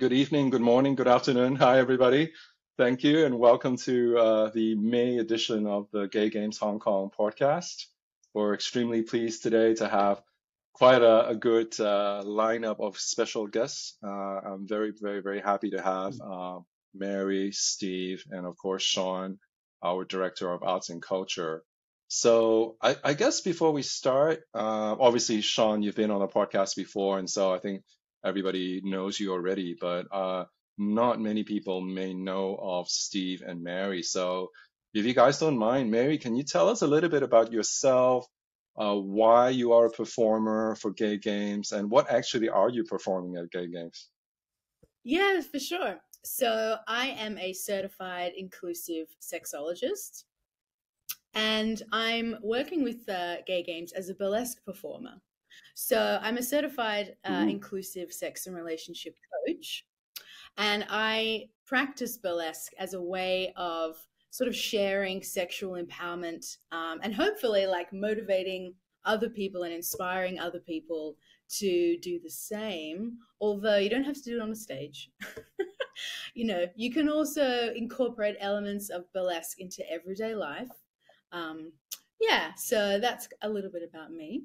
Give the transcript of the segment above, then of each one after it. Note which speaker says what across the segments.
Speaker 1: good evening, good morning, good afternoon. Hi, everybody. Thank you, and welcome to uh, the May edition of the Gay Games Hong Kong podcast. We're extremely pleased today to have quite a, a good uh, lineup of special guests. Uh, I'm very, very, very happy to have uh, Mary, Steve, and of course Shawn, our Director of Arts and Culture. So I, I guess before we start, uh, obviously Shawn, you've been on the podcast before, and so I think everybody knows you already, but uh, not many people may know of Steve and Mary. So if you guys don't mind, Mary, can you tell us a little bit about yourself, uh, why you are a performer for Gay Games, and what actually are you performing at Gay Games?
Speaker 2: Yeah, for sure. So I am a certified inclusive sexologist, and I'm working with uh, Gay Games as a burlesque performer. So I'm a certified uh, inclusive sex and relationship coach, and I practice burlesque as a way of sort of sharing sexual empowerment um, and hopefully like motivating other people and inspiring other people to do the same although you don't have to do it on a stage. You know you can also incorporate elements of burlesque into everyday life. Um, yeah so that's a little bit about me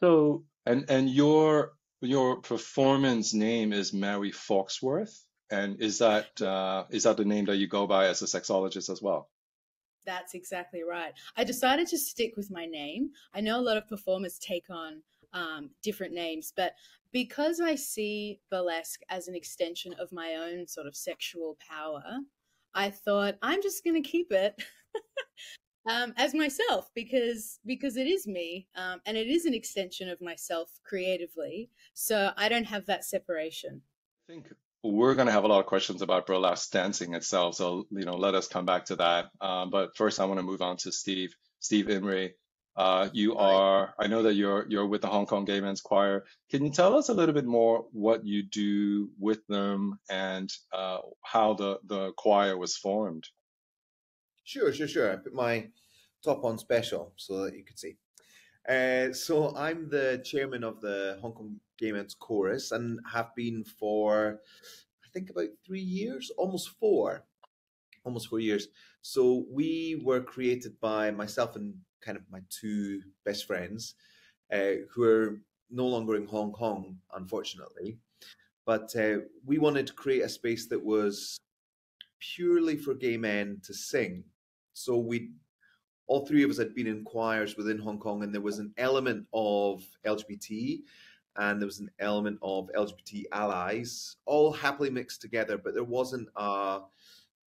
Speaker 1: so and and your your performance name is mary foxworth and is that uh, is that the name that you go by as a sexologist as well?
Speaker 2: That's exactly right. I decided to stick with my name. I know a lot of performers take on um, different names, but because I see burlesque as an extension of my own sort of sexual power, I thought I'm just going to keep it um, as myself because because it is me um, and it is an extension of myself creatively. So I don't have that separation.
Speaker 1: I think we're going to have a lot of questions about burlesque dancing itself. So, you know, let us come back to that. Um, but first, I want to move on to Steve. Steve Imrie, uh, you are, I know that you're, you're with the Hong Kong Gay Men's Choir. Can you tell us a little bit more what you do with them and uh, how the, the choir was formed?
Speaker 3: Sure, sure, sure. I put my top on special so that you could see. Uh, so I'm the chairman of the Hong Kong Gay Men's Chorus and have been for, I think, about three years, almost four, almost four years. So we were created by myself and kind of my two best friends, uh, who are no longer in Hong Kong, unfortunately. But uh, we wanted to create a space that was purely for gay men to sing. So we all three of us had been in choirs within Hong Kong, and there was an element of LGBT and there was an element of LGBT allies, all happily mixed together, but there wasn't a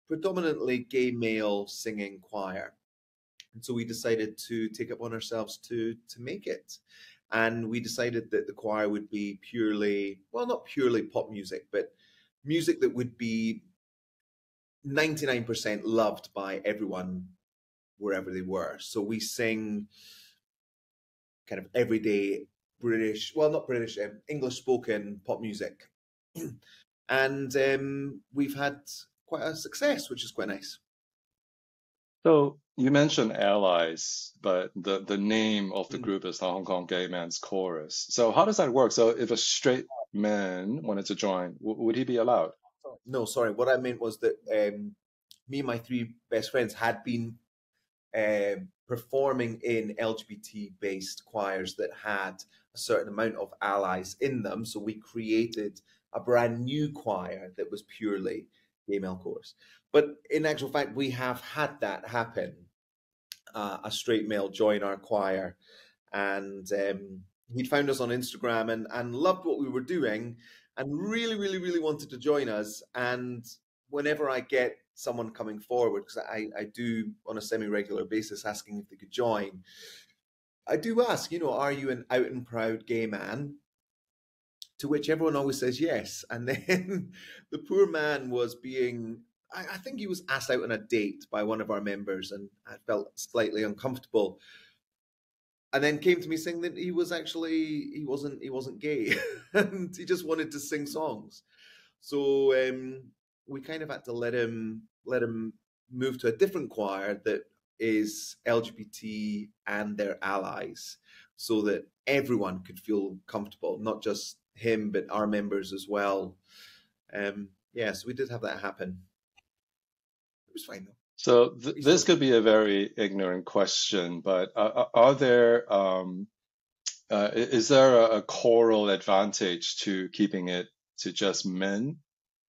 Speaker 3: predominantly gay male singing choir. And so we decided to take up on ourselves to to make it. And we decided that the choir would be purely, well, not purely pop music, but music that would be 99% loved by everyone wherever they were. So we sing kind of everyday British, well, not British, um, English spoken pop music. and um, we've had quite a success, which is quite nice.
Speaker 1: So you mentioned allies, but the, the name of the mm. group is the Hong Kong Gay Men's Chorus. So how does that work? So if a straight man wanted to join, w- would he be allowed?
Speaker 3: No, sorry. What I meant was that um, me and my three best friends had been uh, performing in LGBT based choirs that had a certain amount of allies in them. So we created a brand new choir that was purely gay male chorus. But in actual fact, we have had that happen. Uh, a straight male join our choir, and um, he'd found us on Instagram and and loved what we were doing, and really, really, really wanted to join us. And whenever I get someone coming forward because I, I do on a semi-regular basis asking if they could join. I do ask you know are you an out and proud gay man? To which everyone always says yes. And then the poor man was being I, I think he was asked out on a date by one of our members and i felt slightly uncomfortable. And then came to me saying that he was actually he wasn't he wasn't gay. And he just wanted to sing songs. So um, we kind of had to let him let him move to a different choir that is LGBT and their allies, so that everyone could feel comfortable, not just him but our members as well. Um, yeah, so we did have that happen. It was fine though.
Speaker 1: So th- this could be a very ignorant question, but uh, are there um, uh, is there a, a, choral advantage to keeping it to just men,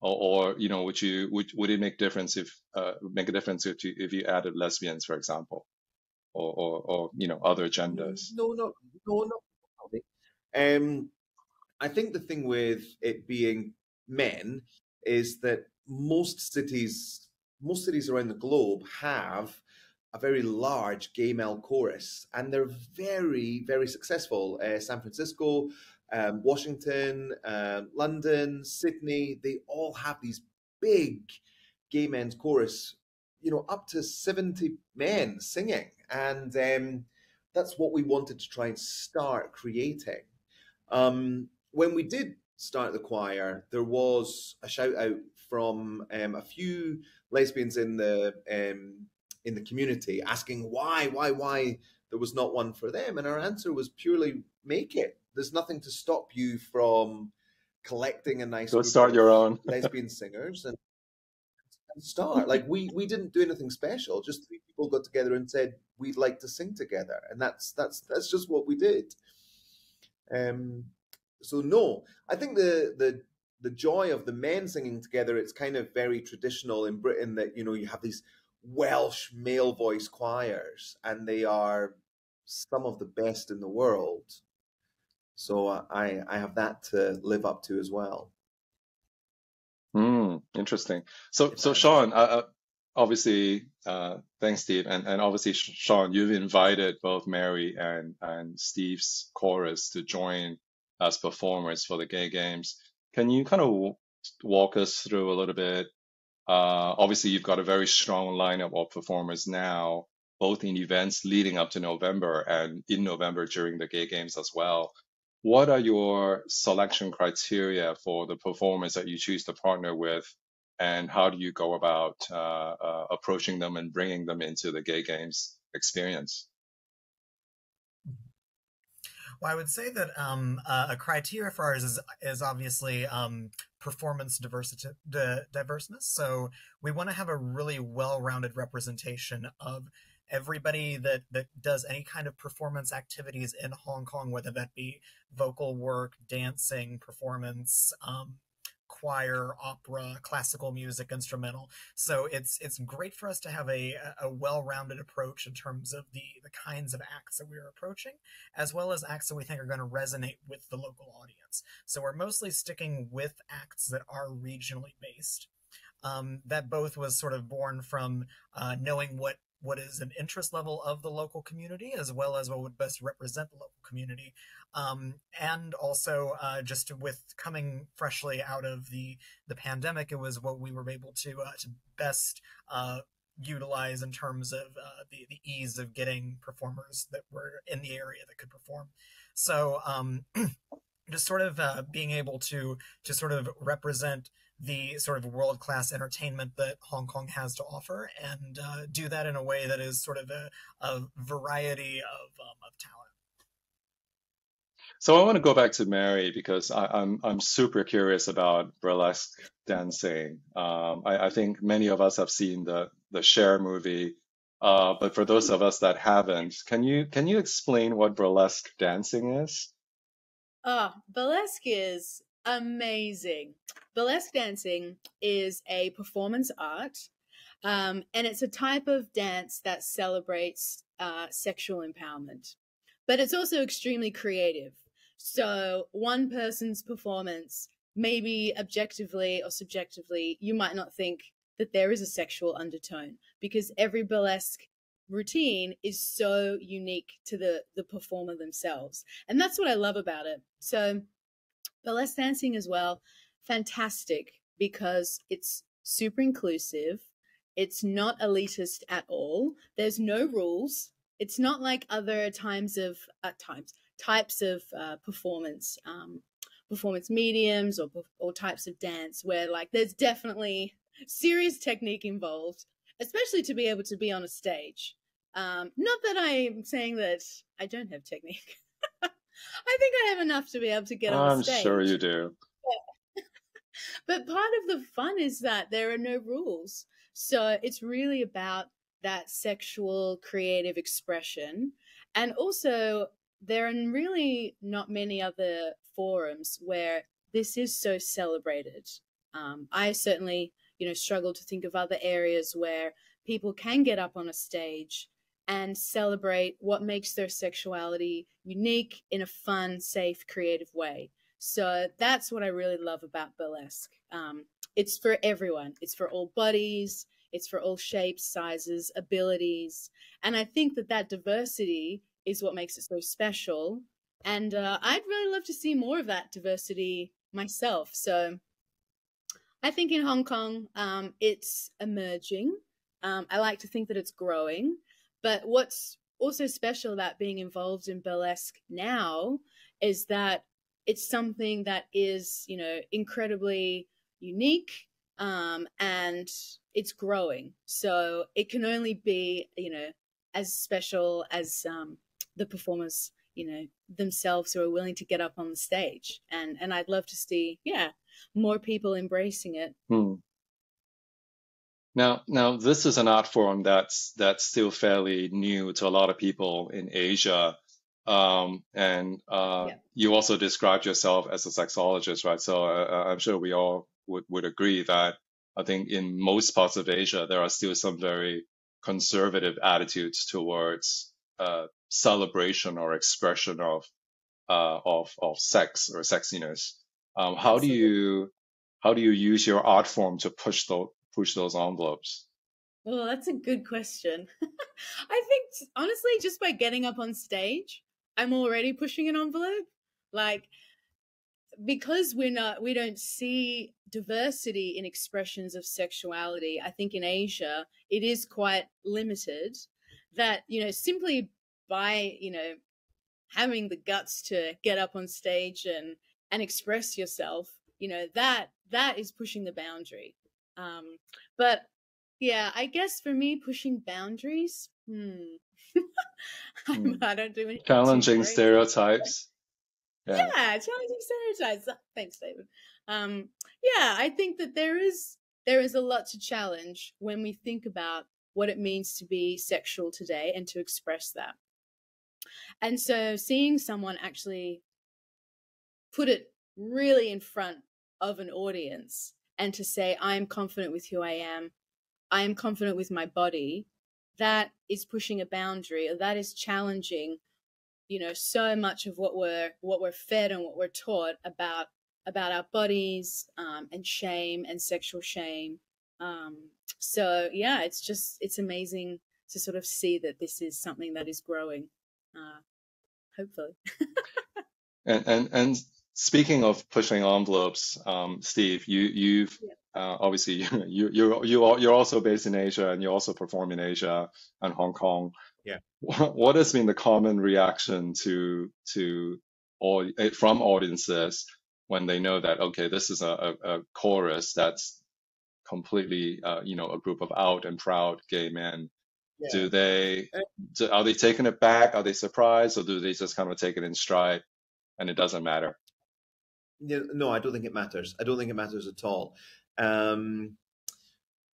Speaker 1: or, or you know, would you would would it make difference if uh, make a difference if you if you added lesbians, for example, or or, or you know other genders?
Speaker 3: No, no, no, no. Um, I think the thing with it being men is that most cities, most cities around the globe have a very large gay male chorus, and they're very, very successful. Uh, San Francisco, um, Washington, uh, London, Sydney, they all have these big gay men's chorus, you know, up to 70 men singing. And um, that's what we wanted to try and start creating. Um, when we did start the choir, there was a shout out from um, a few lesbians in the um, in the community asking why, why, why there was not one for them, and our answer was purely make it. There's nothing to stop you from collecting a nice.
Speaker 1: Go start your own
Speaker 3: lesbian singers and, and start. Like we we didn't do anything special. Just three people got together and said we'd like to sing together, and that's that's that's just what we did. Um, so no, I think the the the joy of the men singing together, it's kind of very traditional in Britain that you know you have these Welsh male voice choirs, and they are some of the best in the world. So uh, I I have that to live up to as well.
Speaker 1: Hmm, interesting. So so Shawn, uh, uh, obviously, uh, thanks Steve, and and obviously Shawn, you've invited both Mary and and Steve's chorus to join as performers for the gay games. Can you kind of walk us through a little bit? Uh, obviously, you've got a very strong lineup of performers now, both in events leading up to November and in November during the gay games as well. What are your selection criteria for the performers that you choose to partner with? And how do you go about uh, uh, approaching them and bringing them into the gay games experience?
Speaker 4: Well, I would say that um, uh, a criteria for ours is is obviously um, performance diversity, diverseness. So we want to have a really well-rounded representation of everybody that that does any kind of performance activities in Hong Kong, whether that be vocal work, dancing, performance, um, choir, opera, classical music, instrumental. So it's it's great for us to have a, a well-rounded approach in terms of the the kinds of acts that we're approaching, as well as acts that we think are going to resonate with the local audience. So we're mostly sticking with acts that are regionally based. Um, that both was sort of born from uh, knowing what what is an interest level of the local community as well as what would best represent the local community. Um, and also uh, just with coming freshly out of the the pandemic it was what we were able to uh, to best uh, utilize in terms of uh, the, the ease of getting performers that were in the area that could perform. So um, just sort of uh, being able to to sort of represent the sort of world class entertainment that Hong Kong has to offer, and uh, do that in a way that is sort of a, a variety of um, of talent.
Speaker 1: So I want to go back to Mary because I, am I'm, I'm super curious about burlesque dancing. Um, I, I, think many of us have seen the the Cher movie, uh, but for those of us that haven't, can you can you explain what burlesque dancing is?
Speaker 2: Oh, burlesque is amazing. Burlesque dancing is a performance art, um, and it's a type of dance that celebrates uh, sexual empowerment, but it's also extremely creative. So, one person's performance, maybe objectively or subjectively, you might not think that there is a sexual undertone because every burlesque routine is so unique to the the performer themselves and that's what i love about it so burlesque dancing as well, fantastic because it's super inclusive. It's not elitist at all. There's no rules. It's not like other times of uh, times types of uh, performance, um, performance mediums or or types of dance where like there's definitely serious technique involved, especially to be able to be on a stage. Um, not that I'm saying that I don't have technique. I think I have enough to be able to get on stage.
Speaker 1: I'm sure you do.
Speaker 2: but part of the fun is that there are no rules. So it's really about that sexual creative expression. And also, there are really not many other forums where this is so celebrated. Um, I certainly, you know, struggle to think of other areas where people can get up on a stage and celebrate what makes their sexuality unique in a fun, safe, creative way. So that's what I really love about burlesque. Um, it's for everyone. It's for all bodies. It's for all shapes, sizes, abilities, and I think that that diversity is what makes it so special. And uh, I'd really love to see more of that diversity myself. So I think in Hong Kong, um, it's emerging. Um, I like to think that it's growing. But what's also special about being involved in burlesque now is that it's something that is, you know, incredibly unique um, and it's growing. So it can only be, you know, as special as um, the performers, you know, themselves who are willing to get up on the stage. And and I'd love to see, yeah, more people embracing it.
Speaker 1: Hmm. Now, now this is an art form that's that's still fairly new to a lot of people in Asia. Um, and uh, yeah. you also described yourself as a sexologist, right? So uh, uh, I'm sure we all would, would agree that I think in most parts of Asia, there are still some very conservative attitudes towards uh, celebration or expression of uh, of of sex or sexiness. Um, how do you how do you use your art form to push the push those envelopes?
Speaker 2: Well, that's a good question. I think honestly, just by getting up on stage, I'm already pushing an envelope. Like because we're not we don't see diversity in expressions of sexuality i think in asia it is quite limited that you know simply by you know having the guts to get up on stage and and express yourself you know that that is pushing the boundary um but yeah i guess for me pushing boundaries hmm,
Speaker 1: hmm. i don't do any challenging stereotypes
Speaker 2: yeah. yeah, challenging stereotypes. Thanks, David. Um, yeah, I think that there is there is a lot to challenge when we think about what it means to be sexual today and to express that. And so seeing someone actually put it really in front of an audience and to say, I am confident with who I am, I am confident with my body, that is pushing a boundary or that is challenging you know so much of what we're what we're fed and what we're taught about about our bodies um, and shame and sexual shame. Um, so yeah it's just it's amazing to sort of see that this is something that is growing uh, hopefully.
Speaker 1: And, and and speaking of pushing envelopes um, steve you you've yeah. uh, obviously you you you you're also based in asia and you also perform in asia and hong kong
Speaker 3: yeah.
Speaker 1: What has been the common reaction to to all eh, from audiences when they know that okay, this is a, a, a chorus that's completely uh, you know a group of out and proud gay men? Yeah. Do they eh. do, are they taking it back? Are they surprised, or do they just kind of take it in stride and it doesn't matter?
Speaker 3: No, I don't think it matters. I don't think it matters at all. Um,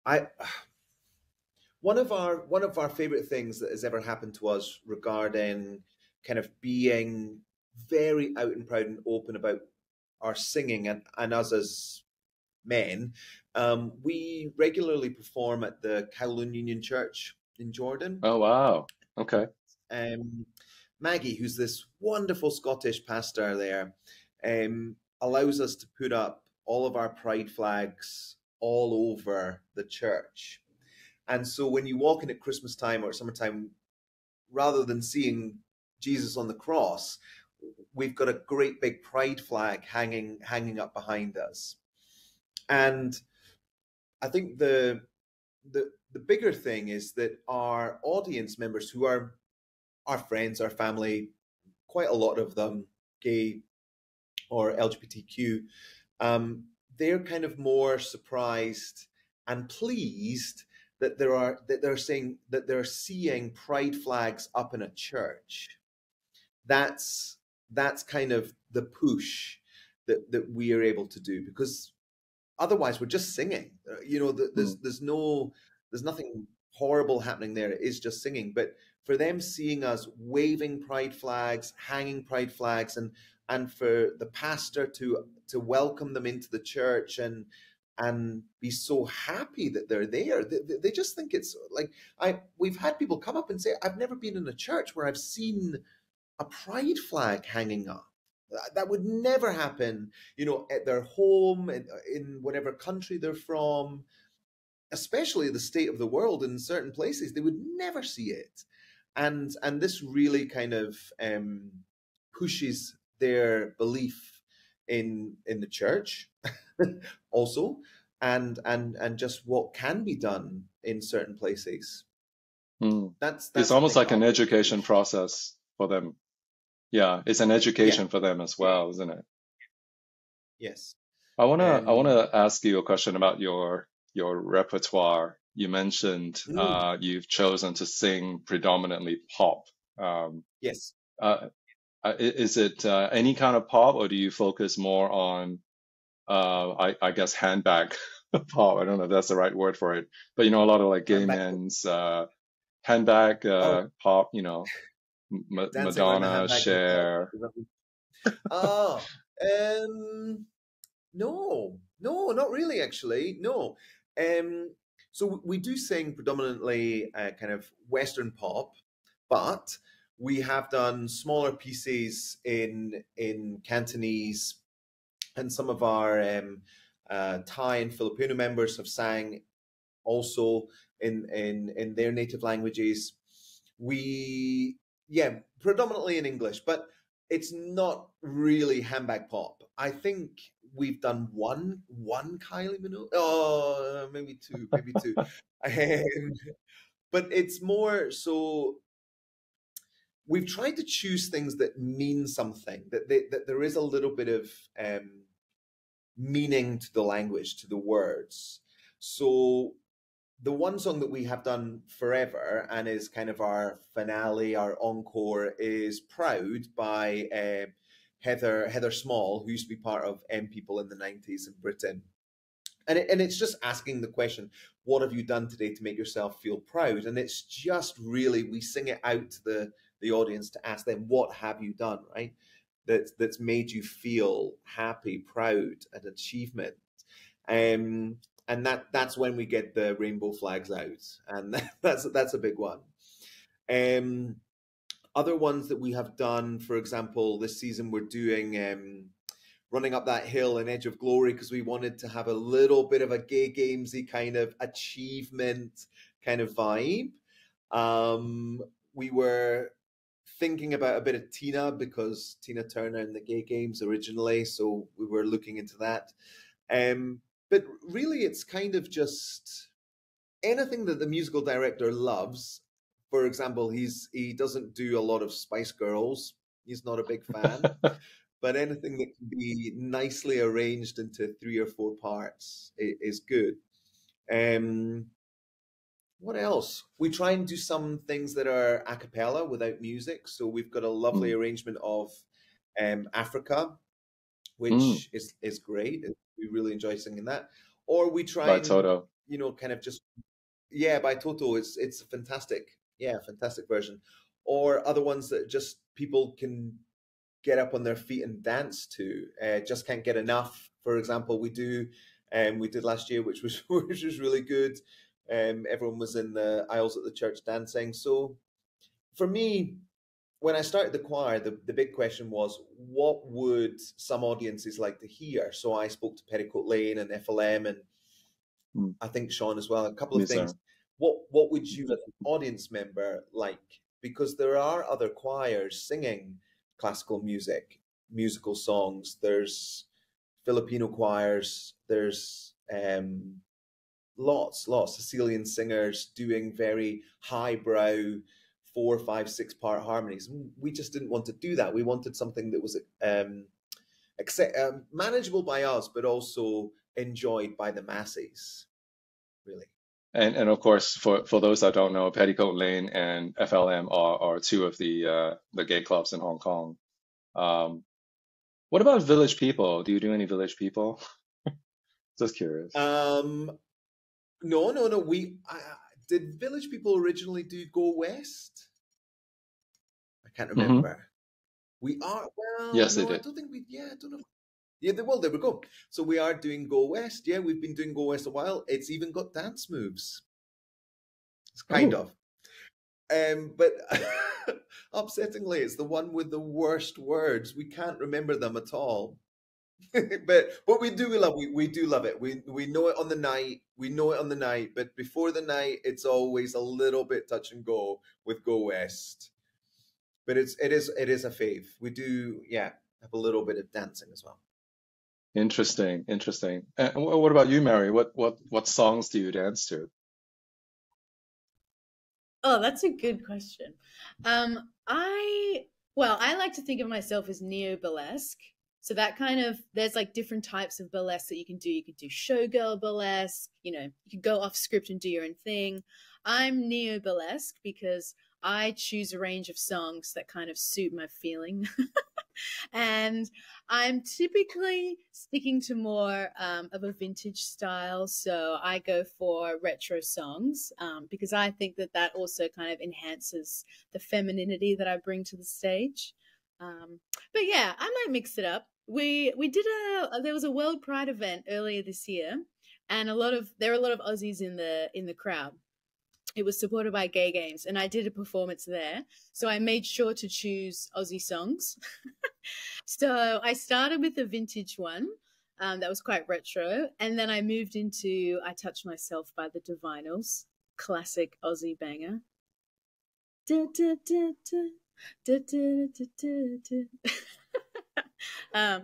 Speaker 3: I one of our one of our favorite things that has ever happened to us regarding kind of being very out and proud and open about our singing and, and us as men, um, we regularly perform at the Kowloon Union Church in Jordan.
Speaker 1: Oh wow! Okay.
Speaker 3: Um, Maggie, who's this wonderful Scottish pastor there, um, allows us to put up all of our pride flags all over the church. And so when you walk in at Christmas time or summertime, rather than seeing Jesus on the cross, we've got a great big pride flag hanging hanging up behind us. And I think the the the bigger thing is that our audience members who are our friends, our family, quite a lot of them gay or LGBTQ, um, they're kind of more surprised and pleased that there are that they're saying that they're seeing pride flags up in a church that's that's kind of the push that that we are able to do because otherwise we're just singing. Uh, you know, there's
Speaker 1: Mm.
Speaker 3: there's no there's nothing horrible happening there. It is just singing. But for them seeing us waving pride flags, hanging pride flags, and and for the pastor to to welcome them into the church and and be so happy that they're there. They, they- just think it's like I we've had people come up and say, I've never been in a church where I've seen a pride flag hanging up. That- That would never happen, you know, at their home, in, in whatever country they're from, especially the state of the world in certain places. They would never see it, and and this really kind of um, pushes their belief in in the church, also, and and and just what can be done in certain places.
Speaker 1: Mm.
Speaker 3: That's, that's
Speaker 1: It's almost like an education process for them. Yeah, it's an education for them as well, isn't it?
Speaker 3: Yes.
Speaker 1: I wanna I
Speaker 3: Um,
Speaker 1: wanna ask you a question about your your repertoire. You mentioned
Speaker 3: Mm.
Speaker 1: uh, you've chosen to sing predominantly pop. Um,
Speaker 3: Yes.
Speaker 1: uh, uh, is it uh, any kind of pop, or do you focus more on, uh, I, I guess, handbag pop? I don't know if that's the right word for it, but you know, a lot of like gay
Speaker 3: Handbag-
Speaker 1: men's uh, handbag uh, pop. You know, M- Ma-
Speaker 3: Dancing around the
Speaker 1: Madonna,
Speaker 3: handbag
Speaker 1: Cher.
Speaker 3: Oh, um, no, no, not really. Actually, no. Um, so we do sing predominantly uh, kind of Western pop, but we have done smaller pieces in in Cantonese, and some of our um, uh, Thai and Filipino members have sang also in in in their native languages. We yeah, predominantly in English, but it's not really handbag pop. I think we've done one one Kylie Minogue. Oh, maybe two, maybe two. Um, but it's more so. We've tried to choose things that mean something. That they, that there is a little bit of um, meaning to the language, to the words. So the one song that we have done forever and is kind of our finale, our encore, is "Proud" by uh, Heather Heather Small, who used to be part of M People in the '90s in Britain. And it, and it's just asking the question, "What have you done today to make yourself feel proud?" And it's just really we sing it out to the the audience to ask them, "What have you done?" Right? That's that's made you feel happy, proud, an achievement. Um, and that that's when we get the rainbow flags out, and that's that's a big one. Um, other ones that we have done, for example, this season we're doing um, running up that hill in Edge of Glory because we wanted to have a little bit of a gay gamesy kind of achievement kind of vibe. Um, we were thinking about a bit of Tina because Tina Turner in the gay games originally, so we were looking into that. Um, but really, it's kind of just anything that the musical director loves. For example, he's he doesn't do a lot of Spice Girls. He's not a big fan. but anything that can be nicely arranged into three or four parts is good. Um, what else? We try and do some things that are a cappella without music. So we've got a lovely arrangement of um, Africa, which
Speaker 1: Mm.
Speaker 3: is is great. We really enjoy singing that. Or we try
Speaker 1: by
Speaker 3: and
Speaker 1: Toto.
Speaker 3: you know, kind of just yeah, by Toto. It's it's a fantastic, yeah, fantastic version. Or other ones that just people can get up on their feet and dance to. Uh, just can't get enough. For example, we do, um, we did last year, which was which was really good. Um, everyone was in the aisles at the church dancing. So, for me, when I started the choir, the, the big question was, what would some audiences like to hear? So I spoke to Petticoat Lane and FLM, and
Speaker 1: Mm.
Speaker 3: I think Shawn as well. A couple of
Speaker 1: Yes, sir.
Speaker 3: things. What what would you, as an audience member, like? Because there are other choirs singing classical music, musical songs. There's Filipino choirs. There's um, lots, lots Sicilian singers doing very highbrow four, five, six part harmonies. We just didn't want to do that. We wanted something that was um, accept, um, manageable by us, but also enjoyed by the masses. Really.
Speaker 1: And and of course, for for those that don't know, Petticoat Lane and FLM are are two of the uh, the gay clubs in Hong Kong. Um, what about Village People? Do you do any Village People Just curious.
Speaker 3: Um, no, no, no. We I, did Village People originally do Go West? I can't
Speaker 1: Mm-hmm.
Speaker 3: remember. We are well.
Speaker 1: Yes, they
Speaker 3: no, I don't think we. Yeah, I don't know. Yeah, they, well, there we go. So we are doing Go West. Yeah, we've been doing Go West a while. It's even got dance moves. It's kind
Speaker 1: Oh.
Speaker 3: of. Um, but upsettingly, it's the one with the worst words. We can't remember them at all. but but we do we love we, we do love it. We we know it on the night. We know it on the night. But before the night, it's always a little bit touch and go with Go West. But it's it is it is a fave. We do yeah have a little bit of dancing as well.
Speaker 1: Interesting, interesting. And what about you, Mary? What what what songs do you dance to?
Speaker 2: Oh, that's a good question. Um, I well, I like to think of myself as neo burlesque. So that kind of there's like different types of burlesque that you can do. You could do showgirl burlesque. You know, you could go off script and do your own thing. I'm neo burlesque because I choose a range of songs that kind of suit my feeling. and I'm typically sticking to more um, of a vintage style. So I go for retro songs um, because I think that that also kind of enhances the femininity that I bring to the stage. Um, but yeah, I might mix it up. We we did a there was a World Pride event earlier this year, and a lot of there were a lot of Aussies in the in the crowd. It was supported by Gay Games, and I did a performance there. So I made sure to choose Aussie songs. so I started with a vintage one um, that was quite retro, and then I moved into "I Touch Myself" by the Divinyls, classic Aussie banger. Da, da, da, um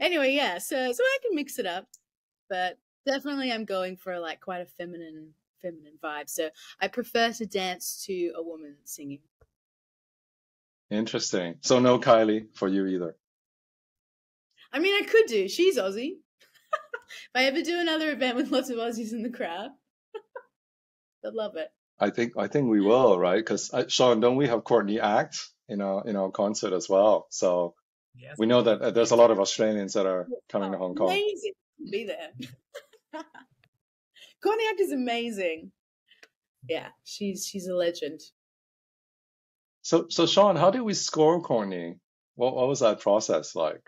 Speaker 2: anyway yeah so so i can mix it up but definitely i'm going for like quite a feminine feminine vibe so i prefer to dance to a woman singing
Speaker 1: Interesting. So no Kylie for you either.
Speaker 2: i mean i could do she's aussie if i ever do another event with lots of aussies in the crowd they'd love it
Speaker 1: I think I think we will, right? Because Shawn, don't we have Courtney Act in our in our concert as well? So
Speaker 4: Yes,
Speaker 1: we know that uh, there's a lot of Australians that are coming to
Speaker 2: Oh,
Speaker 1: Hong Kong.
Speaker 2: amazing to be there Courtney Act is amazing yeah she's she's a legend
Speaker 1: So so Shawn, how did we score Courtney? What what was that process like?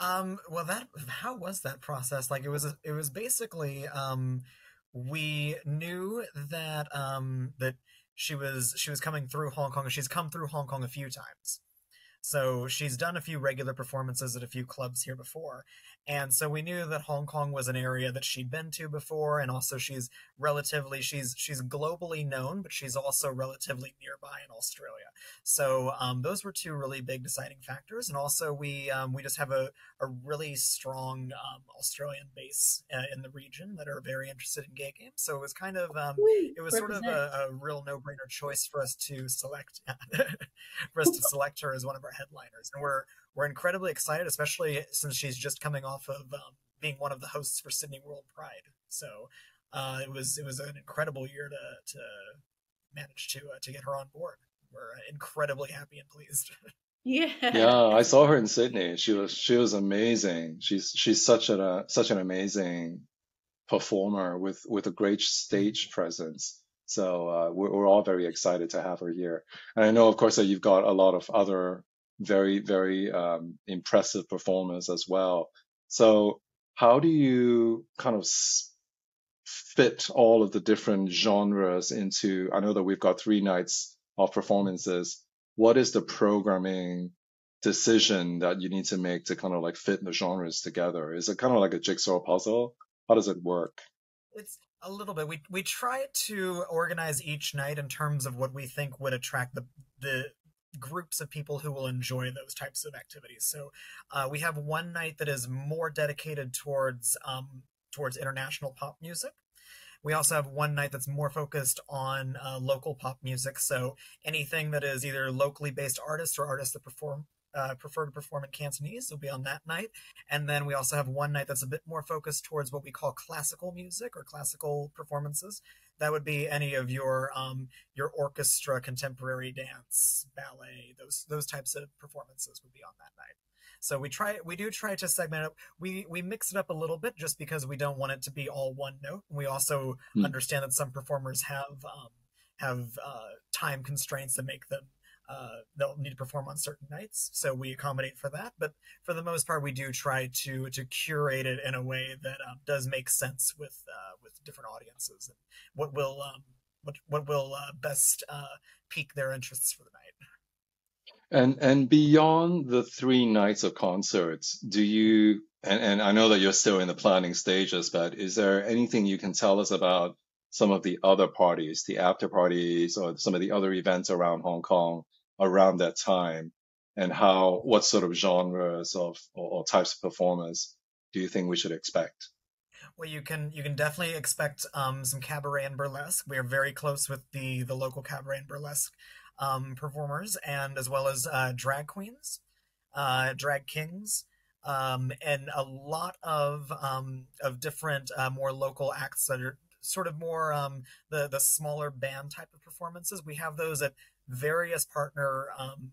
Speaker 4: Um, well, that how was that process? Like, it was it was basically um, we knew that um that she was she was coming through Hong Kong. And she's come through Hong Kong a few times, so she's done a few regular performances at a few clubs here before. And so we knew that Hong Kong was an area that she'd been to before, and also she's relatively she's she's globally known, but she's also relatively nearby in Australia. So um, those were two really big deciding factors, and also we um, we just have a, a really strong um, Australian base uh, in the region that are very interested in gay games. So it was kind of um, it was sort of a, a real no-brainer choice for us to select for us to select her as one of our headliners, and we're we're incredibly excited, especially since she's just coming off of um, being one of the hosts for Sydney World Pride. So uh, it was it was an incredible year to to manage to uh, to get her on board. We're uh, incredibly happy and pleased.
Speaker 2: yeah
Speaker 1: Yeah, I saw her in Sydney. She was she was amazing. She's she's such an uh, such an amazing performer with with a great stage presence. So uh, we're we're all very excited to have her here. And I know, of course, that you've got a lot of other very very um, impressive performers as well. So how do you kind of fit all of the different genres into? I know that we've got three nights of performances. What is the programming decision that you need to make to kind of like fit the genres together? Is it kind of like a jigsaw puzzle? How does it work?
Speaker 4: It's a little bit. We we try to organize each night in terms of what we think would attract the the groups of people who will enjoy those types of activities. So uh, we have one night that is more dedicated towards um, towards international pop music. We also have one night that's more focused on uh, local pop music. So anything that is either locally based artists or artists that perform uh, prefer to perform in Cantonese will be on that night. And then we also have one night that's a bit more focused towards what we call classical music or classical performances. That would be any of your um, your orchestra, contemporary dance, ballet, those those types of performances would be on that night. So we try we do try to segment it. We we mix it up a little bit just because we don't want it to be all one note. We also mm. understand that some performers have um, have uh, time constraints that make them uh, they'll need to perform on certain nights, so we accommodate for that. But for the most part, we do try to to curate it in a way that um, does make sense with uh, with different audiences and what will um, what what will uh, best uh, pique their interests for the night.
Speaker 1: And and beyond the three nights of concerts, do you and, and I know that you're still in the planning stages, but is there anything you can tell us about some of the other parties, the after parties, or some of the other events around Hong Kong around that time, and how what sort of genres of or, or types of performers do you think we should expect?
Speaker 4: Well, you can you can definitely expect um, some cabaret and burlesque. We are very close with the the local cabaret and burlesque um, performers, and as well as uh, drag queens, uh, drag kings, um, and a lot of um, of different uh, more local acts that are sort of more um, the the smaller band type of performances. We have those at various partner um,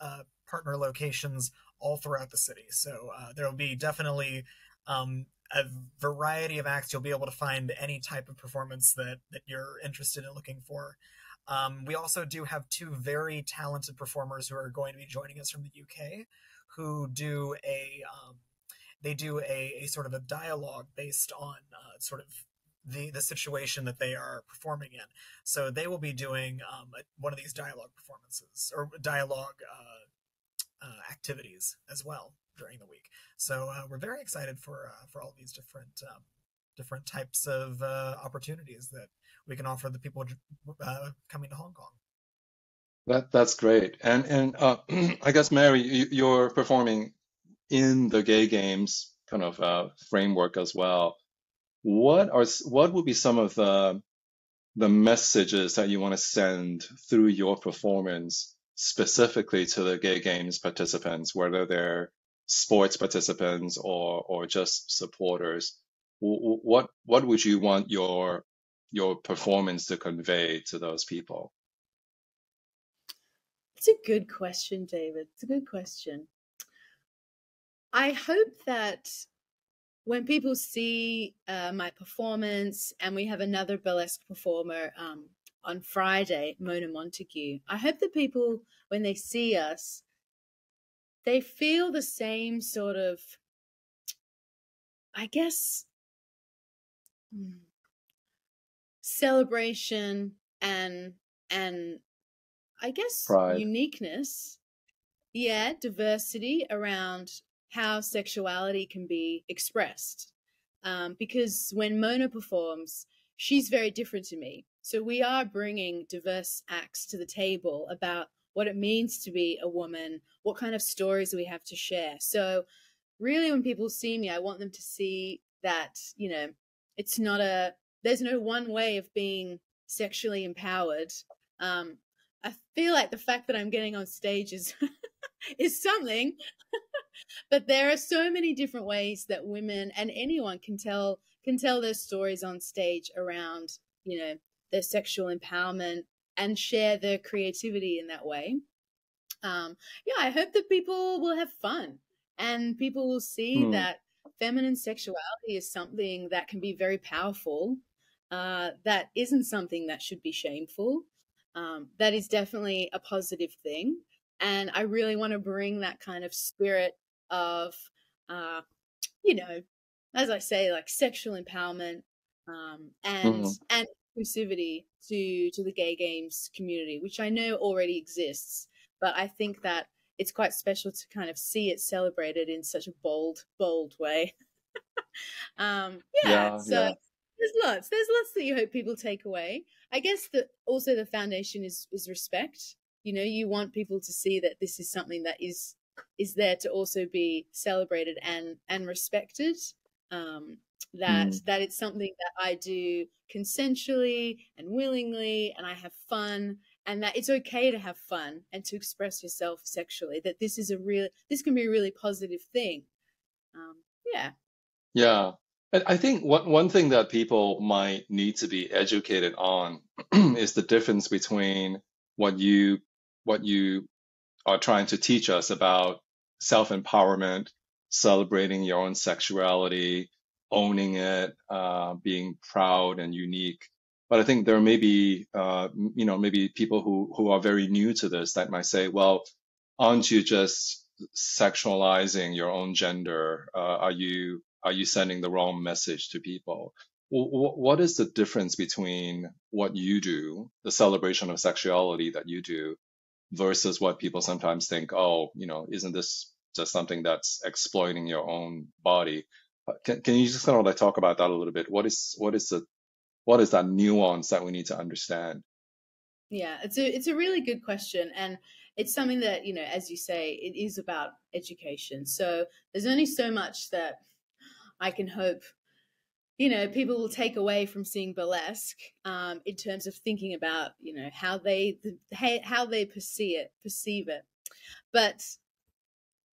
Speaker 4: uh, partner locations all throughout the city. So uh, there will be definitely um, a variety of acts. You'll be able to find any type of performance that that you're interested in looking for. Um, we also do have two very talented performers who are going to be joining us from the UK, who do a um, they do a, a, sort of a dialogue based on uh, sort of the the situation that they are performing in. So they will be doing um, one of these dialogue performances or dialogue uh, uh, activities as well during the week. So uh, we're very excited for uh, for all these different um, different types of uh, opportunities that we can offer the people uh, coming to Hong Kong.
Speaker 1: That that's great, and and I guess Mary, you, are performing in the Gay Games kind of framework as well. What are what would be some of the the messages that you want to send through your performance specifically to the Gay Games participants, whether they're sports participants or or just supporters? What what would you want your your performance to convey to those people?
Speaker 2: It's a good question, David. It's a good question. I hope that when people see uh, my performance, and we have another burlesque performer um, on Friday, Mona Montague, I hope that people, when they see us, they feel the same sort of, I guess, hmm, celebration and and I guess Pride. uniqueness. Yeah, diversity around how sexuality can be expressed. Um, because when Mona performs, she's very different to me. So we are bringing diverse acts to the table about what it means to be a woman, what kind of stories we have to share. So really when people see me, I want them to see that, you know, it's not a there's no one way of being sexually empowered. Um, I feel like the fact that I'm getting on stage is is something, but there are so many different ways that women and anyone can tell can tell their stories on stage around you know their sexual empowerment and share their creativity in that way. Um, yeah, I hope that people will have fun and people will see hmm. that feminine sexuality is something that can be very powerful uh, that isn't something that should be shameful. Um, that is definitely a positive thing. And I really want to bring that kind of spirit of, uh, you know, as I say, like sexual empowerment um, and mm. and inclusivity to to the gay games community, which I know already exists. But I think that it's quite special to kind of see it celebrated in such a bold, bold way. um, yeah, yeah, so yeah there's lots. There's lots that you hope people take away. I guess that also the foundation is is respect. You know, you want people to see that this is something that is is there to also be celebrated and and respected. Um, that mm. that it's something that I do consensually and willingly, and I have fun, and that it's okay to have fun and to express yourself sexually. That this is a real this can be a really positive thing. Um, yeah.
Speaker 1: Yeah, I think one, one thing that people might need to be educated on is the difference between what you what you are trying to teach us about self empowerment, celebrating your own sexuality, owning it, uh, being proud and unique. But I think there may be, uh, you know, maybe people who, who are very new to this that might say, well, aren't you just sexualizing your own gender? Uh, are you are you sending the wrong message to people? what is the difference between what you do, the celebration of sexuality that you do, versus what people sometimes think, oh, you know, isn't this just something that's exploiting your own body? Can, can you just kind of like talk about that a little bit? What is what is the what is that nuance that we need to understand?
Speaker 2: Yeah, it's a it's a really good question, and it's something that you know, as you say, it is about education. So there's only so much that I can hope you know people will take away from seeing burlesque um, in terms of thinking about you know how they how they perceive it perceive it. But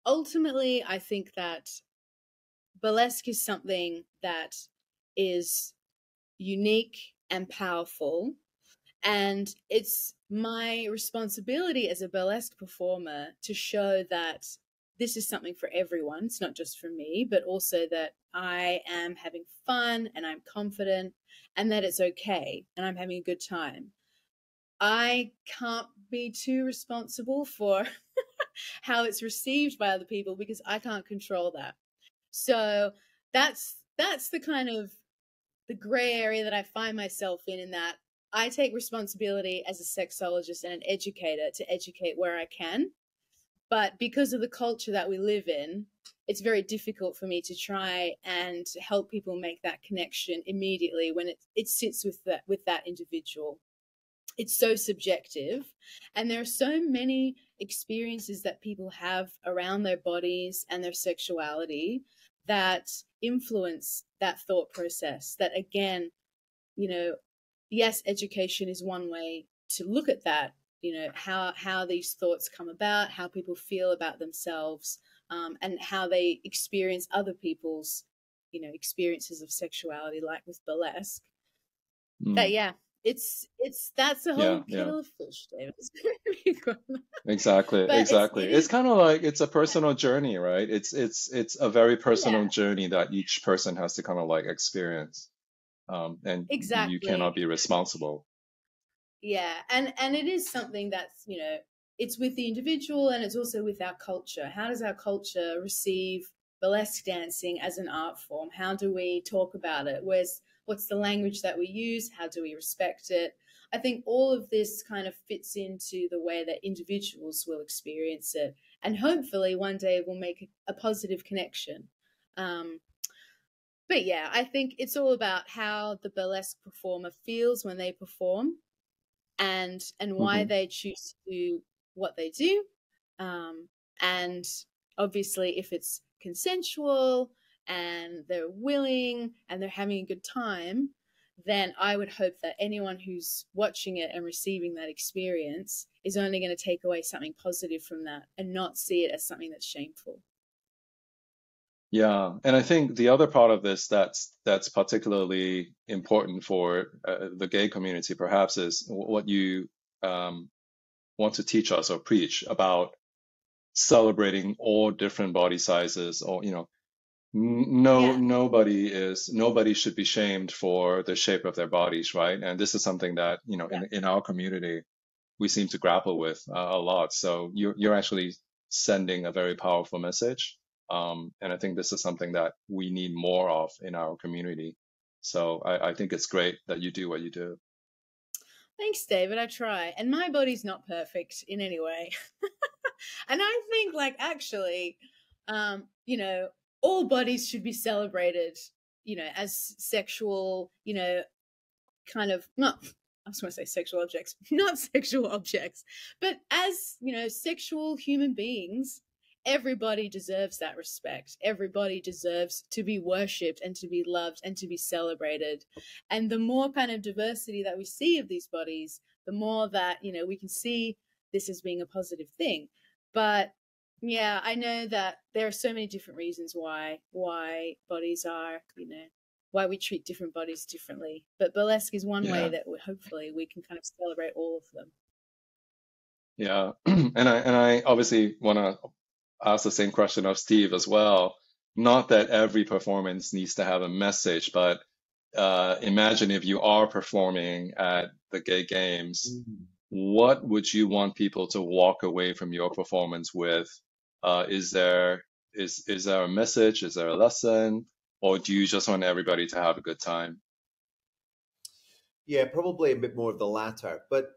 Speaker 2: ultimately i think that burlesque is something that is unique and powerful and it's my responsibility as a burlesque performer to show that this is something for everyone. It's not just for me, but also that I am having fun and I'm confident and that it's okay and I'm having a good time. I can't be too responsible for how it's received by other people because I can't control that. So that's that's the kind of the gray area that I find myself in in that I take responsibility as a sexologist and an educator to educate where I can but because of the culture that we live in, it's very difficult for me to try and help people make that connection immediately when it, it sits with that with that individual. It's so subjective. And there are so many experiences that people have around their bodies and their sexuality that influence that thought process. That again, you know, yes, education is one way to look at that, you know how how these thoughts come about how people feel about themselves um, and how they experience other people's you know experiences of sexuality like with burlesque mm. but yeah it's it's that's a whole yeah, kettle yeah. of fish david
Speaker 1: exactly exactly it's, it's kind of like it's a personal journey right it's it's it's a very personal yeah. journey that each person has to kind of like experience um, and exactly. you cannot be responsible
Speaker 2: yeah and and it is something that's you know it's with the individual and it's also with our culture. How does our culture receive burlesque dancing as an art form? How do we talk about it? Where's what's the language that we use? How do we respect it? I think all of this kind of fits into the way that individuals will experience it and hopefully one day we'll make a, positive connection. Um, but yeah i think it's all about how the burlesque performer feels when they perform and and why mm-hmm. they choose to do what they do um, and obviously if it's consensual and they're willing and they're having a good time then i would hope that anyone who's watching it and receiving that experience is only going to take away something positive from that and not see it as something that's shameful
Speaker 1: yeah, and I think the other part of this that's that's particularly important for uh, the gay community, perhaps, is what you um, want to teach us or preach about celebrating all different body sizes, or you know, no yeah. nobody is nobody should be shamed for the shape of their bodies, right? And this is something that you know yeah. in in our community we seem to grapple with uh, a lot. So you're you're actually sending a very powerful message um, and I think this is something that we need more of in our community. So I, I think it's great that you do what you do.
Speaker 2: Thanks, David. I try. And my body's not perfect in any way. and I think, like, actually, um, you know, all bodies should be celebrated, you know, as sexual, you know, kind of, not, I was going to say sexual objects, not sexual objects, but as, you know, sexual human beings everybody deserves that respect. Everybody deserves to be worshipped and to be loved and to be celebrated. And the more kind of diversity that we see of these bodies, the more that, you know, we can see this as being a positive thing. But yeah, I know that there are so many different reasons why why bodies are, you know, why we treat different bodies differently. But burlesque is one yeah. way that we, hopefully we can kind of celebrate all of them.
Speaker 1: Yeah, and I and I obviously want to ask the same question of Steve as well. Not that every performance needs to have a message, but uh, imagine if you are performing at the gay games, mm-hmm. what would you want people to walk away from your performance with? Uh, is there is is there a message? Is there a lesson? Or do you just want everybody to have a good time?
Speaker 3: Yeah, probably a bit more of the latter. But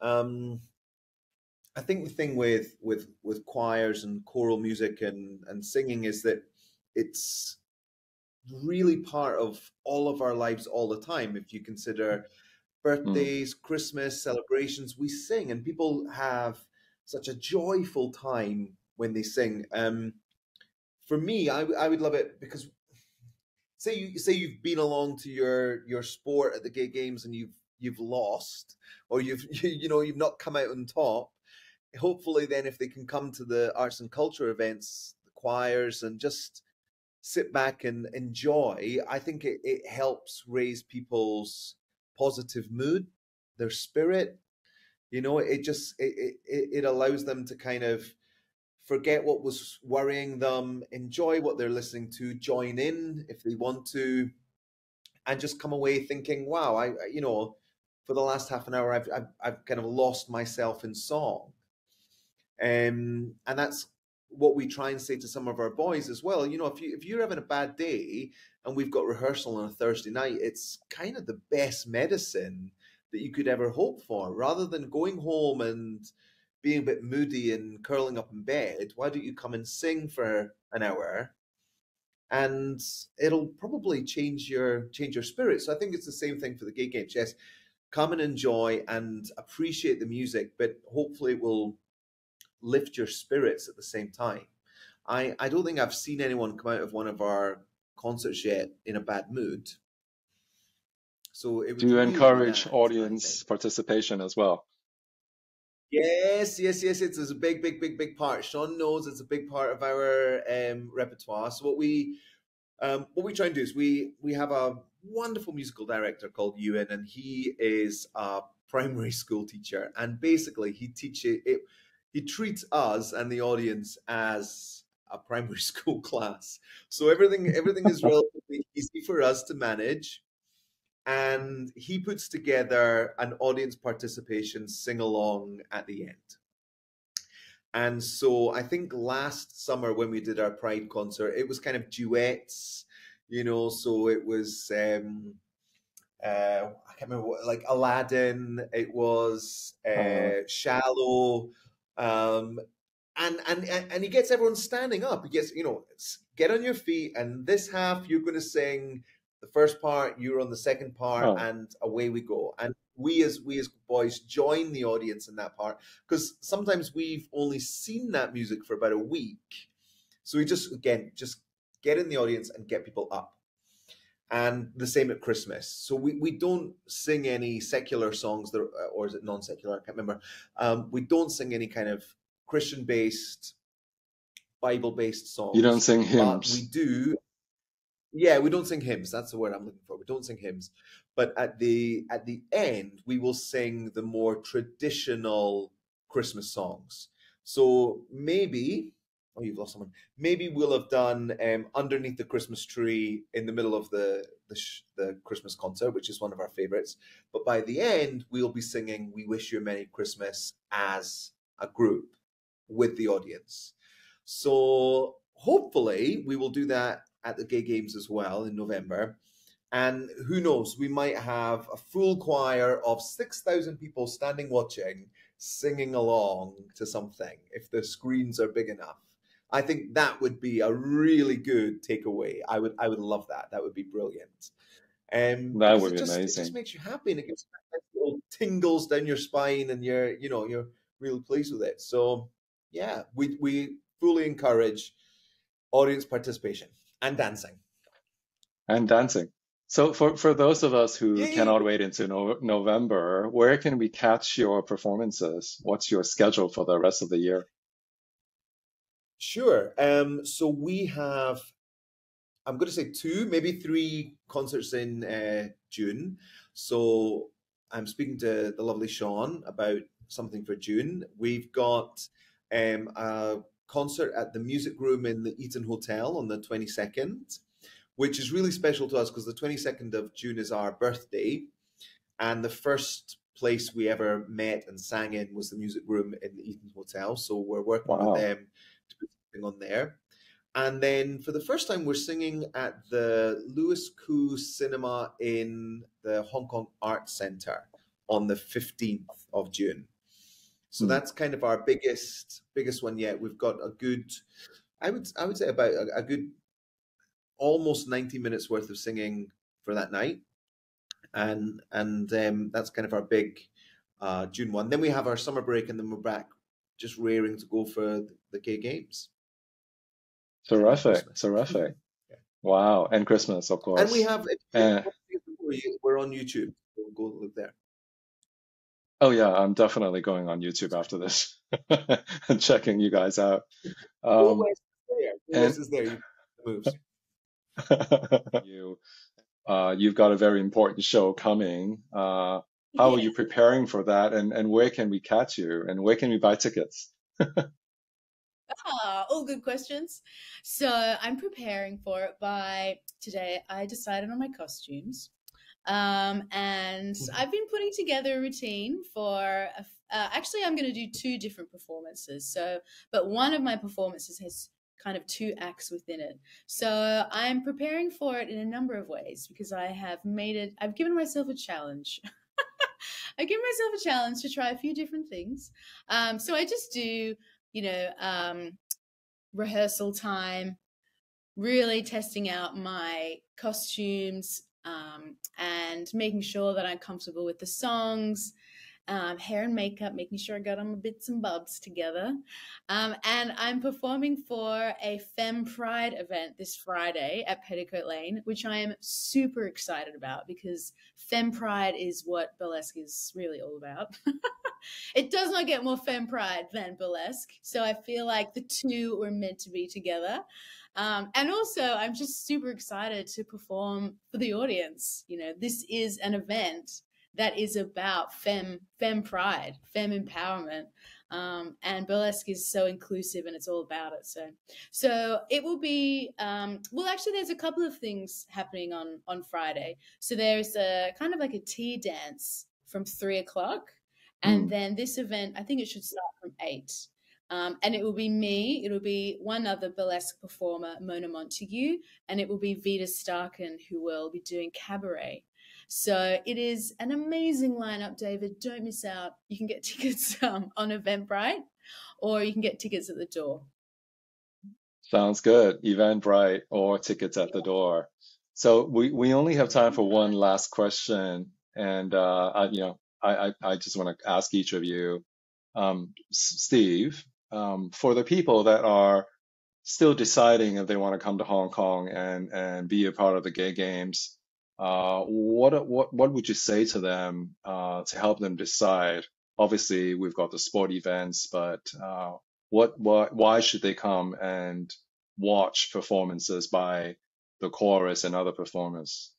Speaker 3: um, I think the thing with with with choirs and choral music and and singing is that it's really part of all of our lives all the time. If you consider hmm. birthdays, mm. Christmas celebrations, we sing, and people have such a joyful time when they sing. Um, for me, I, I would love it because say you say you've been along to your your sport at the gay games and you've you've lost or you've you, you know you've not come out on top hopefully then if they can come to the arts and culture events the choirs and just sit back and enjoy i think it, it helps raise people's positive mood their spirit. You know it just it, it, it allows them to kind of forget what was worrying them enjoy what they're listening to join in if they want to and just come away thinking wow i you know for the last half an hour i've i've, I've kind of lost myself in song um, and that's what we try and say to some of our boys as well. You know, if you if you're having a bad day and we've got rehearsal on a Thursday night, it's kind of the best medicine that you could ever hope for. Rather than going home and being a bit moody and curling up in bed, why don't you come and sing for an hour? And it'll probably change your change your spirit. So I think it's the same thing for the gay games. Yes, come and enjoy and appreciate the music, but hopefully it will lift your spirits at the same time. I, I don't think I've seen anyone come out of one of our concerts yet in a bad mood.
Speaker 1: So it do you really encourage audience participation as well?
Speaker 3: Yes, yes, yes. It's, it's a big, big, big, big part. Shawn knows it's a big part of our um, repertoire. So what we um, what we try and do is we we have a wonderful musical director called Ewan, and he is a primary school teacher, and basically he teaches it he treats us and the audience as a primary school class. So everything everything is relatively easy for us to manage. And he puts together an audience participation sing along at the end. And so I think last summer when we did our Pride concert, it was kind of duets, you know, so it was um uh I can't remember what like Aladdin, it was uh, uh-huh. Shallow, um, and and and he gets everyone standing up. He gets you know get on your feet, and this half you're going to sing the first part, you're on the second part, oh. and away we go. And we as we as boys join the audience in that part because sometimes we've only seen that music for about a week. So we just again just get in the audience and get people up. And the same at Christmas. So we, we don't sing any secular songs, that, uh, or is it non secular? I can't remember. Um, we don't sing any kind of Christian based, Bible based songs.
Speaker 1: You don't sing hymns.
Speaker 3: we do. Yeah, we don't sing hymns. That's the word I'm looking for. We don't sing hymns. But at the at the end, we will sing the more traditional Christmas songs. So maybe oh, you've lost someone. Maybe we'll have done um, underneath the Christmas tree in the middle of the the, sh- the, Christmas concert, which is one of our favorites. But by the end, we'll be singing "We Wish You a Merry Christmas" as a group with the audience. So hopefully, we will do that at the Gay Games as well in November. And who knows, we might have a full choir of 6,000 people standing watching, singing along to something if the screens are big enough. I think that would be a really good takeaway. I would I would love that. That would be brilliant.
Speaker 1: Um, that would be
Speaker 3: just,
Speaker 1: amazing.
Speaker 3: It just makes you happy and it gives little tingles down your spine, and you're you know you're really pleased with it. So yeah, we we fully encourage audience participation and dancing.
Speaker 1: And dancing. So for, for those of us who Yay. cannot wait into no, November, where can we catch your performances? What's your schedule for the rest of the year?
Speaker 3: Sure. Um, so we have, I'm going to say two, maybe three concerts in uh, June. So I'm speaking to the lovely Shawn about something for June. We've got um, a concert at the music room in the Eaton Hotel on the 22nd, which is really special to us because the 22nd of June is our birthday. And the first place we ever met and sang in was the music room in the Eaton Hotel. So we're working wow. with them to put something on there. And then for the first time, we're singing at the Louis Koo Cinema in the Hong Kong Arts Centre on the 15th of June. So mm. that's kind of our biggest biggest one yet. We've got a good, I would I would say about a, a good almost 90 minutes worth of singing for that night. And and um, that's kind of our big uh, June one. Then we have our summer break and then we're back just rearing to go for the Gay Games.
Speaker 1: Terrific, terrific. Yeah. Wow, and Christmas, of course.
Speaker 3: And we have uh, we're on YouTube. We'll go look there.
Speaker 1: Oh yeah, I'm definitely going on YouTube after this and checking you guys out.
Speaker 3: Um, there. is there. Moves.
Speaker 1: you, uh, you've got a very important show coming. Uh, how are you preparing for that, and and where can we catch you, and where can we buy tickets?
Speaker 2: Ah, all good questions. So I'm preparing for it by today. I decided on my costumes. Um, and mm-hmm. I've been putting together a routine for, a, uh, actually, I'm going to do two different performances. So, but one of my performances has kind of two acts within it. So I'm preparing for it in a number of ways because I have made it, I've given myself a challenge. I give myself a challenge to try a few different things. Um, so I just do you know, um, rehearsal time, really testing out my costumes um, and making sure that I'm comfortable with the songs, um, hair and makeup, making sure I got all my bits and bobs together. Um, and I'm performing for a Femme Pride event this Friday at Petticoat Lane, which I am super excited about because Femme Pride is what burlesque is really all about. it does not get more femme pride than burlesque. So I feel like the two were meant to be together. Um, and also, I'm just super excited to perform for the audience. You know, this is an event that is about fem fem pride, fem empowerment. Um, and burlesque is so inclusive and it's all about it. So, so it will be. Um, well, actually, there's a couple of things happening on on Friday. So there's a kind of like a tea dance from three o'clock and mm. then this event, I think it should start from eight. Um, and it will be me, it'll be one other burlesque performer, Mona Montague, and it will be Vita Starkin who will be doing cabaret. So it is an amazing lineup, David. Don't miss out. You can get tickets um, on Eventbrite or you can get tickets at the door.
Speaker 1: Sounds good. Eventbrite or tickets at the door. So we, we only have time for one last question. And, uh, I, you know, I, I, I just want to ask each of you, um, Steve, um, for the people that are still deciding if they want to come to Hong Kong and, and be a part of the gay games, uh, what, what, what would you say to them uh, to help them decide? Obviously, we've got the sport events, but uh, what, what, why should they come and watch performances by the chorus and other performers?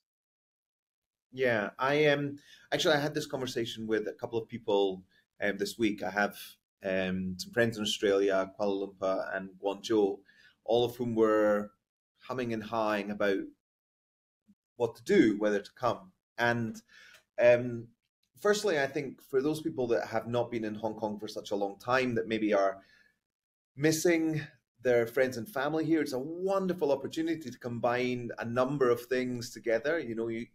Speaker 3: Yeah, I am. Um, actually, I had this conversation with a couple of people um, this week. I have um, some friends in Australia, Kuala Lumpur, and Guangzhou, all of whom were humming and hawing about what to do, whether to come. And um, firstly, I think for those people that have not been in Hong Kong for such a long time, that maybe are missing their friends and family here, it's a wonderful opportunity to combine a number of things together. You know, you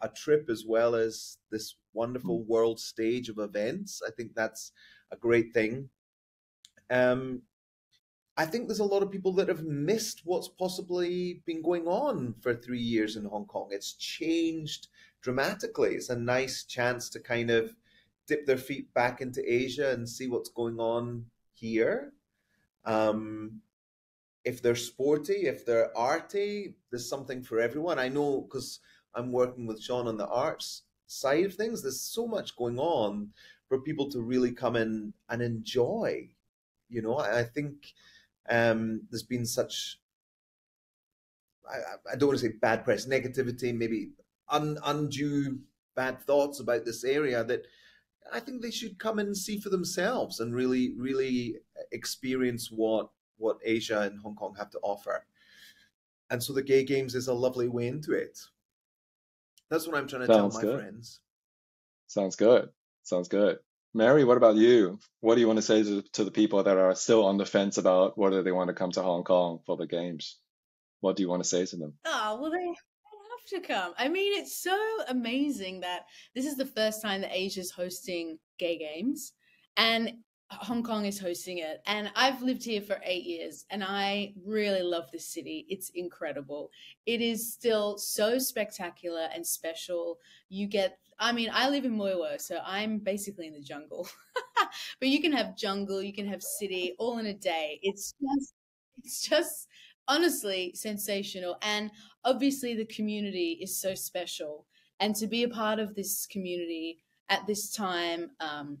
Speaker 3: a trip as well as this wonderful world stage of events. I think that's a great thing. Um, I think there's a lot of people that have missed what's possibly been going on for three years in Hong Kong. It's changed dramatically. It's a nice chance to kind of dip their feet back into Asia and see what's going on here. Um, if they're sporty, if they're arty, there's something for everyone. I know because I'm working with Shawn on the arts side of things. There's so much going on for people to really come in and enjoy. You know, I, I think um, there's been such I, I, don't want to say bad press, negativity, maybe un, undue bad thoughts about this area that I think they should come and see for themselves and really, really experience what what Asia and Hong Kong have to offer. And so the gay games is a lovely way into it. That's what I'm trying to Sounds tell my good. friends.
Speaker 1: Sounds good. Sounds good. Mary, what about you? What do you want to say to, to the people that are still on the fence about whether they want to come to Hong Kong for the games? What do you want to say to them?
Speaker 2: Oh, well, they have to come. I mean, it's so amazing that this is the first time that Asia's hosting gay games. And Hong Kong is hosting it. And I've lived here for eight years and I really love this city. It's incredible. It is still so spectacular and special. You get, I mean, I live in Mui Wo, so I'm basically in the jungle. but you can have jungle, you can have city all in a day. It's just, it's just honestly sensational. And obviously, the community is so special. And to be a part of this community at this time, um,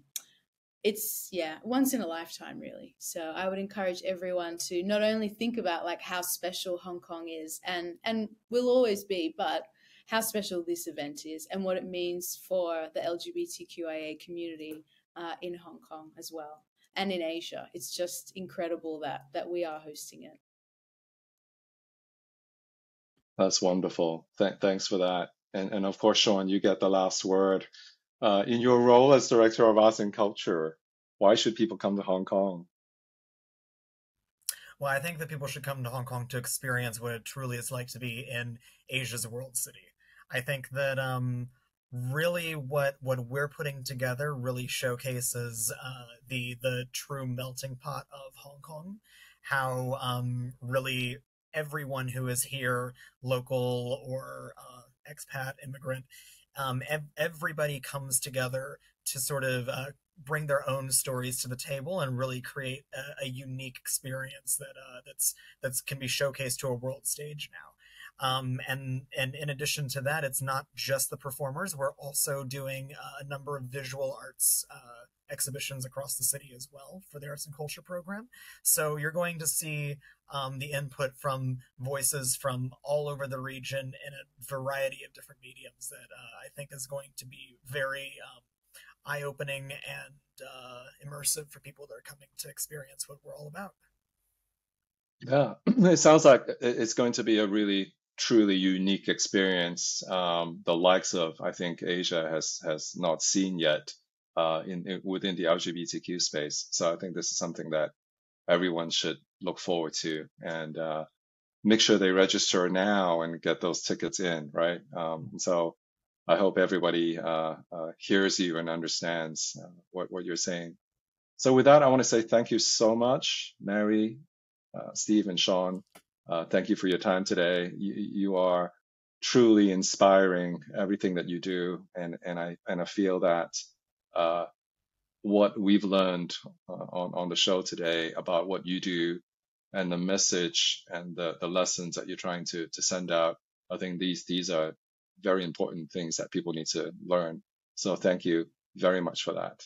Speaker 2: it's yeah once in a lifetime really. So i would encourage everyone to not only think about like how special hong kong is and and will always be but how special this event is and what it means for the lgbtqia community uh, in hong kong as well and in asia. It's just incredible that that we are hosting it.
Speaker 1: That's wonderful. Th- thanks for that. And and of course shawn you get the last word uh, in your role as Director of Arts and Culture, why should people come to Hong Kong?
Speaker 4: Well, I think that people should come to Hong Kong to experience what it truly is like to be in Asia's world city. I think that um, really what what we're putting together really showcases uh, the the true melting pot of Hong Kong. How um, really everyone who is here, local or uh, expat, immigrant, um, ev- everybody comes together to sort of uh, bring their own stories to the table and really create a, a unique experience that uh, that's that's can be showcased to a world stage now. Um, and and in addition to that, it's not just the performers. We're also doing uh, a number of visual arts uh, exhibitions across the city as well for the arts and culture program. So you're going to see um, the input from voices from all over the region in a variety of different mediums that uh, I think is going to be very um, eye opening and uh, immersive for people that are coming to experience what we're all about.
Speaker 1: Yeah, it sounds like it's going to be a really truly unique experience, um, the likes of I think Asia has has not seen yet uh, in, in, within the LGBTQ space. So I think this is something that everyone should look forward to and uh, make sure they register now and get those tickets in, right? Um, so I hope everybody uh, uh, hears you and understands uh, what, what you're saying. So with that, I want to say thank you so much, Mary, uh, Steve, and Shawn. Uh, thank you for your time today. You, you, are truly inspiring everything that you do, and and I and I feel that uh, what we've learned on on the show today about what you do and the message and the, the lessons that you're trying to to send out. I think these these are very important things that people need to learn. So thank you very much for that.